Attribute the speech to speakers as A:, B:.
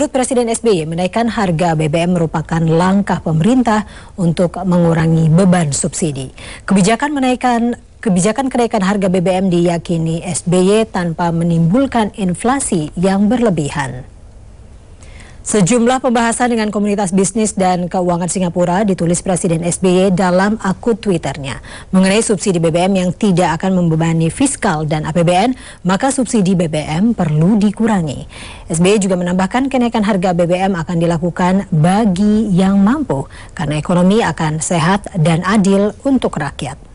A: Menurut Presiden SBY, menaikkan harga BBM merupakan langkah pemerintah untuk mengurangi beban subsidi. Kebijakan menaikkan Kebijakan kenaikan harga BBM diyakini SBY tanpa menimbulkan inflasi yang berlebihan. Sejumlah pembahasan dengan komunitas bisnis dan keuangan Singapura ditulis Presiden SBY dalam akun Twitternya. Mengenai subsidi BBM yang tidak akan membebani fiskal dan APBN, maka subsidi BBM perlu dikurangi. SBY juga menambahkan kenaikan harga BBM akan dilakukan bagi yang mampu, karena ekonomi akan sehat dan adil untuk rakyat.